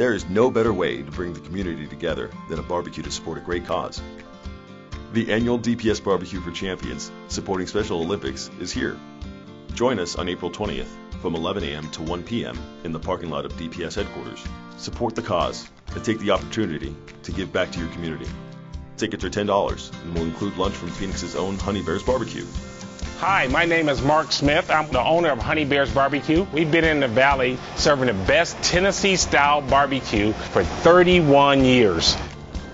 There is no better way to bring the community together than a barbecue to support a great cause. The annual DPS Barbecue for Champions, supporting Special Olympics, is here. Join us on April 20th from 11 a.m. to 1 p.m. in the parking lot of DPS headquarters. Support the cause and take the opportunity to give back to your community. Tickets are $10 and will include lunch from Phoenix's own Honey Bears Barbecue. Hi, my name is Mark Smith. I'm the owner of Honey Bears Barbecue. We've been in the Valley serving the best Tennessee style barbecue for 31 years.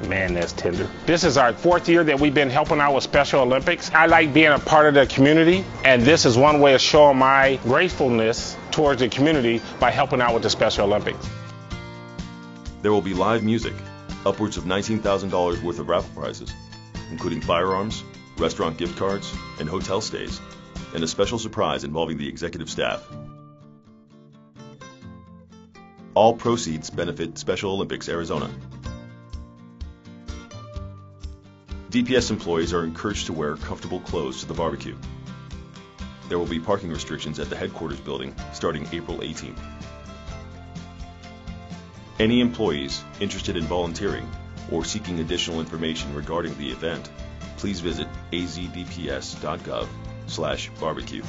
Man, that's tender. This is our fourth year that we've been helping out with Special Olympics. I like being a part of the community, and this is one way of showing my gratefulness towards the community by helping out with the Special Olympics. There will be live music, upwards of $19,000 worth of raffle prizes, including firearms, restaurant gift cards, and hotel stays, and a special surprise involving the executive staff. All proceeds benefit Special Olympics Arizona. DPS employees are encouraged to wear comfortable clothes to the barbecue. There will be parking restrictions at the headquarters building starting April 18th. Any employees interested in volunteering or seeking additional information regarding the event please visit azdps.gov slash barbecue.